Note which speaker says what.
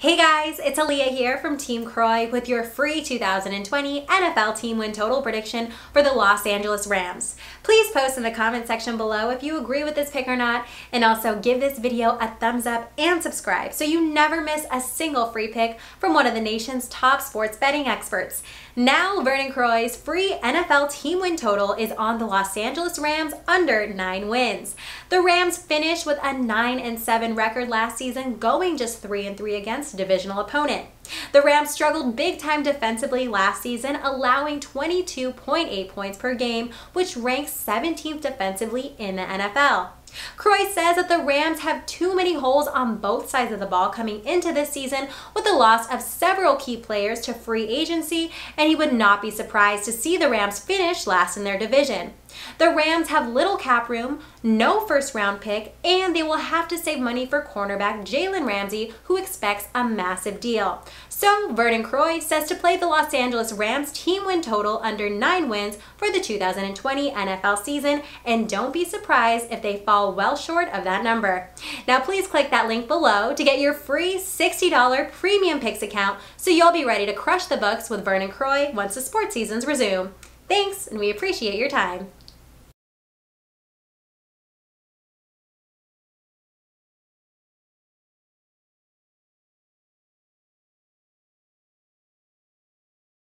Speaker 1: Hey guys, it's Aaliyah here from Team Croy with your free 2020 NFL team win total prediction for the Los Angeles Rams. Please post in the comment section below if you agree with this pick or not, and also give this video a thumbs up and subscribe so you never miss a single free pick from one of the nation's top sports betting experts. Now, Vernon Croy's free NFL team win total is on the Los Angeles Rams under 9 wins. The Rams finished with a 9 and 7 record last season, going just 3 and 3 against divisional opponent. The Rams struggled big time defensively last season, allowing 22.8 points per game, which ranks 17th defensively in the NFL. Croy says that the Rams have too many holes on both sides of the ball coming into this season with the loss of several key players to free agency, and he would not be surprised to see the Rams finish last in their division. The Rams have little cap room, no first round pick, and they will have to save money for cornerback Jalen Ramsey, who expects a massive deal. So, Vernon Croy says to play the Los Angeles Rams team win total under 9 wins for the 2020 NFL season, and don't be surprised if they fall well short of that number. Now, please click that link below to get your free $60 premium picks account so you'll be ready to crush the books with Vernon Croy once the sports seasons resume. Thanks, and we appreciate your time.